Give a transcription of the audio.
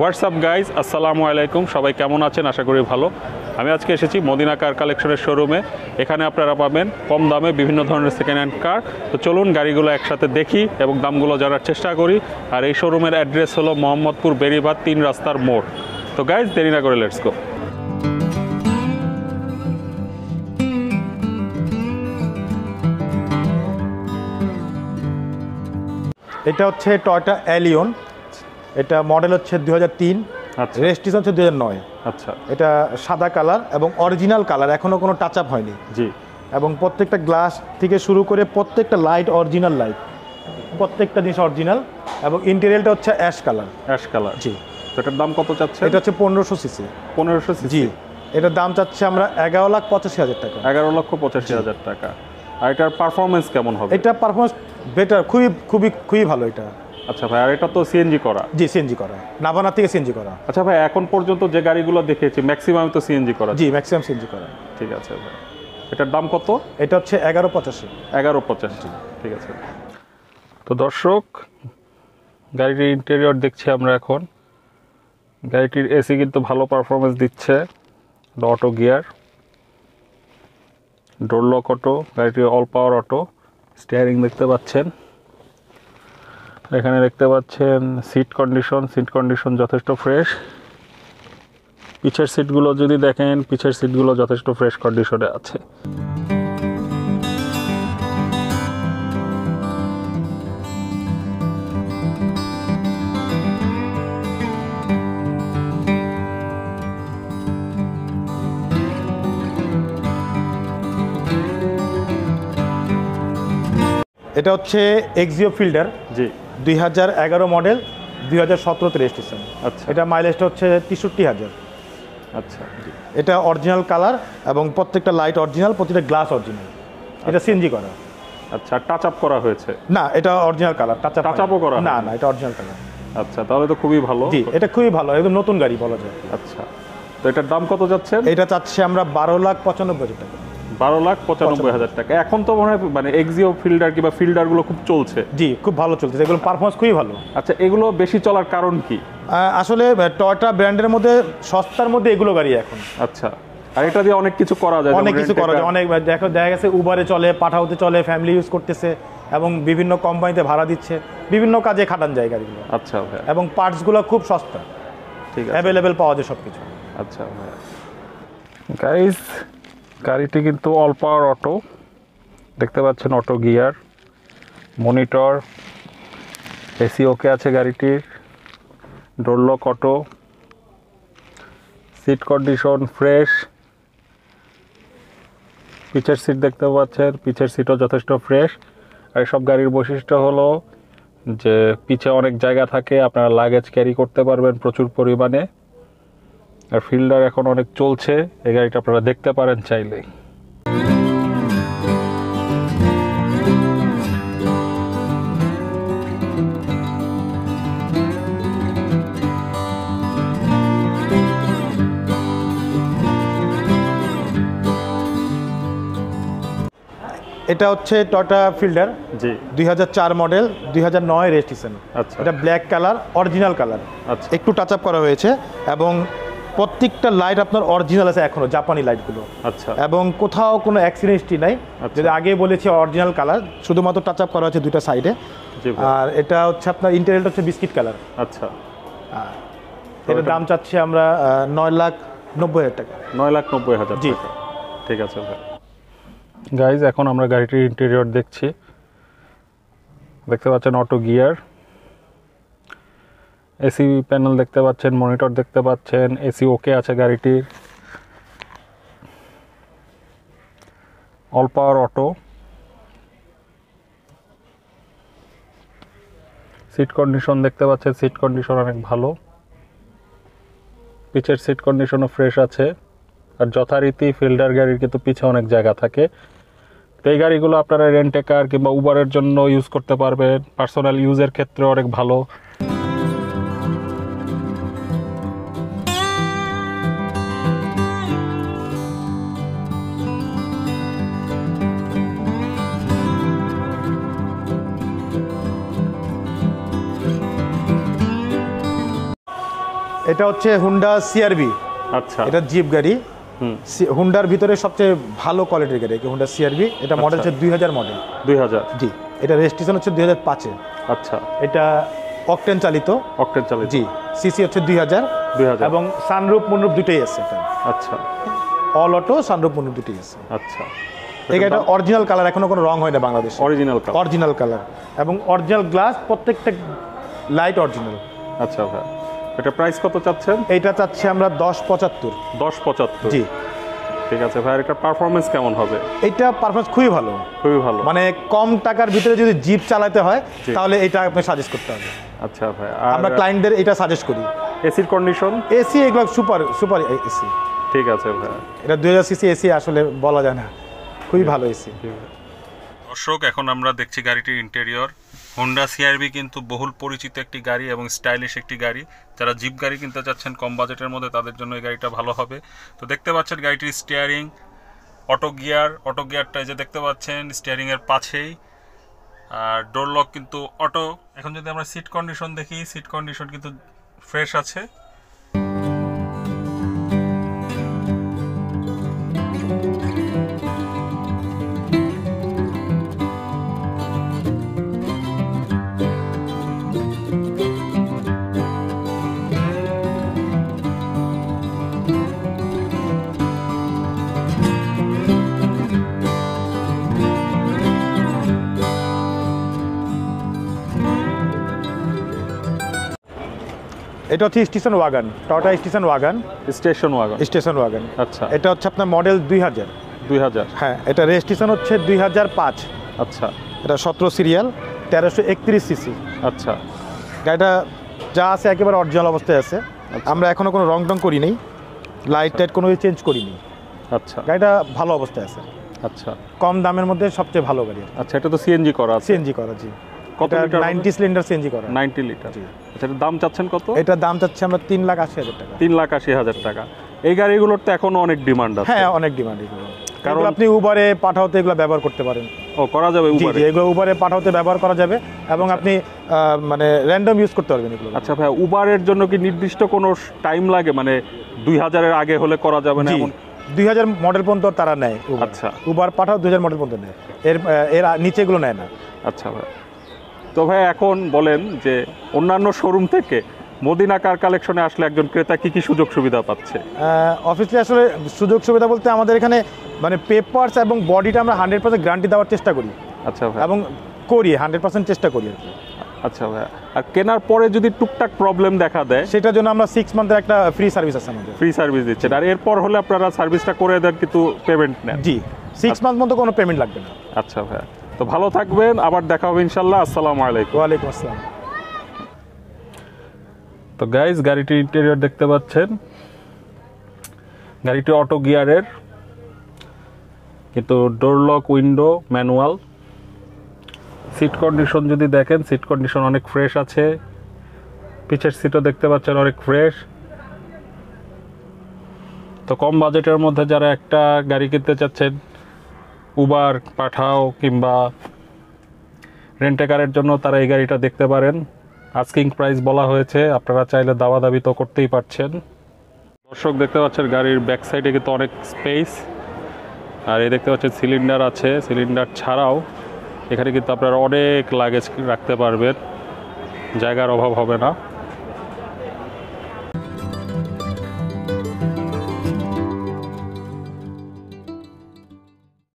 WhatsApp guys, আসসালামু আলাইকুম। সবাই কেমন আছেন? আশা করি ভালো। আমি আজকে এসেছি মদিনা কার কালেকশনের শোরুমে। এখানে আপনারা পাবেন কম দামে বিভিন্ন ধরনের সেকেন্ড হ্যান্ড কার তো চলুন গাড়িগুলো একসাথে দেখি এবং দামগুলো জানার চেষ্টা করি। আর এই শোরুমের অ্যাড্রেস হলো মোহাম্মদপুর বেরিবাদ তিন রাস্তার মোড়। তো গাইজ, দেরি না করে লেটস গো এটা হচ্ছে টয়টা অ্যালিয়ন এটা মডেল হচ্ছে দু হাজার তিন আচ্ছা। রেজিস্ট্রেশন হচ্ছে দু নয়। আচ্ছা। এটা সাদা কালার এবং অরিজিনাল কালার এখনও কোনো টাচ আপ হয়নি। জি। এবং প্রত্যেকটা গ্লাস থেকে শুরু করে প্রত্যেকটা লাইট অরিজিনাল লাইট প্রত্যেকটা জিনিস অরিজিনাল এবং ইন্টেরিয়ালটা হচ্ছে অ্যাশ কালার অ্যাশ কালার জি। তো এটার দাম কত চাচ্ছে এটা হচ্ছে পনেরোশো সিসি পনেরোশো সিসি জি। এটার দাম চাচ্ছে আমরা এগারো লাখ পঁচাশি হাজার টাকা। এগারো লক্ষ পঁচাশি হাজার টাকা। আর এটার পারফরমেন্স কেমন হবে? এটা পারফরমেন্স বেটার খুবই খুবই খুবই ভালো এটা। আচ্ছা ভাই আর এটা তো সিএনজি করা। জি সিএনজি করা। নাভানা থেকে সিএনজি করা। আচ্ছা ভাই এখন পর্যন্ত যে গাড়িগুলো দেখেছি ম্যাক্সিমাম তো সিএনজি করা। জি ম্যাক্সিমাম সিএনজি করা। ঠিক আছে ভাই। এটার দাম কত? এটা হচ্ছে এগারো পঁচাশি। এগারো পঁচাশি। ঠিক আছে। তো দর্শক গাড়িটির ইন্টেরিয়র দেখছি আমরা এখন। গাড়িটির এসি কিন্তু ভালো পারফরমেন্স দিচ্ছে। Auto gear door lock auto গাড়িটির অল পাওয়ার অটো স্টিয়ারিং দেখতে পাচ্ছেন। এখানে দেখতে পাচ্ছেন সিট কন্ডিশন সিট কন্ডিশন যথেষ্ট ফ্রেশ পিছের সিটগুলো যদি দেখেন পিছের সিটগুলো যথেষ্ট ফ্রেশ কন্ডিশনে আছে। এটা হচ্ছে এক্সিও ফিল্ডার জি। দুই হাজার এগারো মডেল দুই হাজার সতেরোতে রেজিস্ট্রেশন আচ্ছা। এটা মাইলেজটা হচ্ছে তেষট্টি হাজার। আচ্ছা এটা অরিজিনাল কালার এবং প্রত্যেকটা লাইট অরিজিনাল প্রতিটা গ্লাস অরিজিনাল এটা সিএনজি করা। আচ্ছা টাচ আপ করা হয়েছে? না এটা original colour touch Touch up ও করা না না এটা অরিজিনাল কালার আচ্ছা তাহলে তো খুবই ভালো। জি এটা খুবই ভালো একদম নতুন গাড়ি বলা যায়। আচ্ছা তো এটার দাম কত যাচ্ছে এটা চাচ্ছে আমরা বারো লাখ পঁচানব্বই হাজার টাকা। বারো লাখ পঁচানব্বই হাজার টাকা। এখন তো মনে হয় মানে এক্সিও ফিল্ডার কিংবা ফিল্ডারগুলো খুব চলছে। জি খুব ভালো চলছে। এগুলো পারফরমেন্স খুবই ভালো। আচ্ছা এগুলো বেশি চলার কারণ কি? আসলে টয়টা ব্র্যান্ডের মধ্যে সস্তার মধ্যে এগুলো গাড়ি এখন। আচ্ছা আর এটা দিয়ে অনেক কিছু করা যায় অনেক কিছু করা যায়। অনেক দেখা দেখা গেছে উবারে চলে পাঠাওতে চলে ফ্যামিলি ইউজ করতেছে এবং বিভিন্ন কোম্পানিতে ভাড়া দিচ্ছে। বিভিন্ন কাজে খাটান যায় গাড়িগুলো। আচ্ছা এবং পার্টসগুলো খুব সস্তা। ঠিক আছে। অ্যাভেলেবেল পাওয়া যায় সব কিছু আচ্ছা গাইস গাড়িটি কিন্তু অল পাওয়ার অটো। দেখতে পাচ্ছেন auto gear, monitor AC okay আছে গাড়িটির door lock auto seat condition fresh পিছের সিট দেখতে পাচ্ছেন পিছের সিটও যথেষ্ট ফ্রেশ আর সব গাড়ির বৈশিষ্ট্য হলো যে পিছে অনেক জায়গা থাকে, আপনারা লাগেজ ক্যারি করতে পারবেন প্রচুর পরিমাণে। আর ফিল্ডার এখন অনেক চলছে। এই গাড়িটা আপনারা দেখতে পারেন চাইলেই এটা হচ্ছে টয়টা ফিল্ডার জি। দুই হাজার চার মডেল দুই হাজার নয় রেজিস্ট্রেশন। আচ্ছা। এটা ব্ল্যাক কালার অরিজিনাল কালার আচ্ছা। একটু টাচ আপ করা হয়েছে এবং প্রত্যেকটা লাইট আপনার অরিজিনাল আছে এখনও জাপানি লাইটগুলো আচ্ছা। এবং কোথাও কোনো অ্যাক্সিডেন্ট হিস্ট্রি নাই। আচ্ছা। যদি আগে বলেছি অরিজিনাল কালার শুধুমাত্র টাচ আপ করা হয়েছে দুইটা সাইডে আর এটা হচ্ছে আপনার ইন্টেরিয়রটা হচ্ছে বিস্কিট কালার আচ্ছা। এটার দাম চাচ্ছি আমরা নয় লাখ নব্বই হাজার টাকা। নয় লাখ নব্বই হাজার জি। ঠিক আছে ভাই। গাইজ এখন আমরা গাড়িটির ইন্টেরিয়র দেখছি। দেখতে পাচ্ছেন অটো গিয়ার এসি প্যানেল দেখতে পাচ্ছেন মনিটর দেখতে পাচ্ছেন এসি ওকে আছে গাড়িটির। All power auto seat condition দেখতে পাচ্ছেন সিট কন্ডিশন অনেক ভালো। পিছের সিট কন্ডিশনও ফ্রেশ আছে। আর যথারীতি ফিল্ডার গাড়ির কিন্তু পিছে অনেক জায়গা থাকে। তো এই গাড়িগুলো আপনারা রেন্টে কার কিংবা উবারের জন্য ইউজ করতে পারবেন। পার্সোনাল ইউজের ক্ষেত্রে অনেক ভালো। এটা হচ্ছে হুন্ডা সিআরবি আচ্ছা। এটা জিপ গাড়ি। হুন্ডার ভিতরে সবচেয়ে ভালো কোয়ালিটির গাড়ি হুন্ডা সিআরবি এটা মডেল আচ্ছা। হচ্ছে দুই হাজার মডেল দুই হাজার। জি। এটা রেজিস্ট্রেশন হচ্ছে দুই হাজার পাঁচে। আচ্ছা। এটা অকটেন চালিত। অক্টেন চালিত। জি। সিসি হচ্ছে দুই হাজার। দুই হাজার। এবং সানরূপ মুনরূপ দুটোই আছে এটা। আচ্ছা। অল অটো সানরূপ মুনরূপ দুটোই আছে। আচ্ছা। গাড়িটা অরিজিনাল কালার এখনও কোনো রং হয় না বাংলাদেশে। অরিজিনাল কালার অরিজিনাল কালার এবং অরিজিনাল গ্লাস প্রত্যেকটা লাইট অরিজিনাল আচ্ছা ভাই এটা প্রাইস কত চাচ্ছেন? এইটা চাচ্ছি আমরা দশ পঁচাত্তর। দশ পঁচাত্তর। জি। ঠিক আছে ভাই এটা পারফরমেন্স কেমন হবে? এইটা পারফরমেন্স খুবই ভালো। খুবই ভালো। মানে কম টাকার ভিতরে যদি জিপ চালাতে হয় তাহলে এটা আপনি সাজেস্ট করতে হবে। আচ্ছা ভাই আমরা ক্লায়েন্টদের এটা সাজেস্ট করি। এসির কন্ডিশন এসি এগুলো সুপার সুপার এসি ঠিক আছে ভাই। এটা দুই হাজার সিসি এসি আসলে বলা যায় না। খুবই ভালো এসি দর্শক এখন আমরা দেখছি গাড়িটির ইন্টেরিয়র হোন্ডা সিআরবি কিন্তু বহুল পরিচিত একটি গাড়ি এবং স্টাইলিশ একটি গাড়ি। যারা জিপ গাড়ি কিনতে চাচ্ছেন কম বাজেটের মধ্যে তাদের জন্য এই গাড়িটা ভালো হবে। তো দেখতে পাচ্ছেন গাড়িটির স্টিয়ারিং অটো গিয়ার অটো গিয়ারটা যে দেখতে পাচ্ছেন স্টিয়ারিং এর পাশেই। আর ডোর লক কিন্তু অটো এখন যদি আমরা সিট কন্ডিশন দেখি সিট কন্ডিশন কিন্তু ফ্রেশ আছে। এটা হচ্ছে station wagon টটা station wagon. Station wagon. Station wagon. আচ্ছা। এটা হচ্ছে আপনার মডেল দুই হাজার। দুই হাজার। হ্যাঁ এটা রেজিস্ট্রেশন হচ্ছে দুই হাজার পাঁচ। আচ্ছা। এটা সতেরো সিরিয়াল তেরোশো একত্রিশ সিসি। আচ্ছা। গাড়িটা যা আছে একেবারে অরিজিনাল অবস্থায় আছে। আমরা এখনও কোনো রং টং করি নাই। লাইট টাইট কোনো চেঞ্জ করিনি। আচ্ছা। গাড়িটা ভালো অবস্থায় আছে। আচ্ছা। কম দামের মধ্যে সবচেয়ে ভালো গাড়ি। আচ্ছা এটা তো সিএনজি করা আছে। সিএনজি করা জি। কত লিটার নাইনটি সিলিন্ডার সিএনজি করা। Ninety litre. জি। আচ্ছা এটার দাম চাচ্ছেন কত? এটার দাম চাচ্ছে আমরা তিন লাখ আশি হাজার টাকা। তিন লাখ আশি হাজার টাকা। এই গাড়িগুলোর তো এখনও অনেক ডিমান্ড আছে। হ্যাঁ অনেক ডিমান্ড এগুলো। কারণ- আপনি উবারে পাঠাওতে এগুলো ব্যবহার করতে পারেন। ও করা যাবে উবারে এগুলো উবারে পাঠাওতে ব্যবহার করা যাবে এবং আপনি মানে র্যান্ডম ইউজ করতে পারবেন এগুলো। আচ্ছা ভাই উবারের জন্য কি নির্দিষ্ট কোনো টাইম লাগে? মানে দুই হাজারের আগে হলে করা যাবে না এমন? দুই হাজার মডেল পর্যন্ত তারা নেয়। আচ্ছা। উবার পাঠাও দুই হাজার মডেল পর্যন্ত নেয়। এর এর নিচে এগুলো নেয় না। আচ্ছা ভাই তো ভাই এখন বলেন যে অন্যান্য শোরুম থেকে মদিনা কার কালেকশনে আসলে একজন ক্রেতা কি কি সুযোগ সুবিধা পাচ্ছে? অফিসলি আসলে সুযোগ সুবিধা বলতে আমাদের এখানে মানে পেপারস এবং বডিটা আমরা হান্ড্রেড পার্সেন্ট গ্যারান্টি দেওয়ার চেষ্টা করি। আচ্ছা ভাই। এবং করি হান্ড্রেড পার্সেন্ট চেষ্টা করি আর কি। আচ্ছা ভাই। আর কেনার পরে যদি টুকটাক প্রবলেম দেখা দেয়? সেটার জন্য আমরা সিক্স মান্থের একটা ফ্রি সার্ভিস আছে আমাদের। ফ্রি সার্ভিস দিচ্ছেন। আর এরপর হলে আপনারা সার্ভিসটা করে দেন কিন্তু পেমেন্ট নেন? জি সিক্স মান্থ মতো কোনো পেমেন্ট লাগবে না। আচ্ছা ভাই। তো ভালো থাকবেন আবার দেখা হবে ইনশাল্লাহ। আসসালামু আলাইকুম। ওয়ালাইকুম আসসালাম। তো গাইজ গাড়িটির ইন্টেরিয়র দেখতে পাচ্ছেন। গাড়িটি অটো গিয়ারের কিন্তু door lock window manual seat condition যদি দেখেন সিট কন্ডিশন অনেক ফ্রেশ আছে। পিছের সিটও দেখতে পাচ্ছেন অনেক ফ্রেশ তো কম বাজেটের মধ্যে যারা একটা গাড়ি কিনতে চাচ্ছেন উবার পাঠাও কিংবা রেন্টে কারের জন্য তারা এই গাড়িটা দেখতে পারেন। আস্কিং প্রাইস বলা হয়েছে, আপনারা চাইলে দাবা দাবি তো করতেই পারছেন। দর্শক, দেখতে পাচ্ছেন গাড়ির ব্যাক সাইডে কিন্তু অনেক স্পেস আর এই দেখতে পাচ্ছেন সিলিন্ডার আছে সিলিন্ডার ছাড়াও এখানে কিন্তু আপনারা অনেক লাগেজ রাখতে পারবেন। জায়গার অভাব হবে না।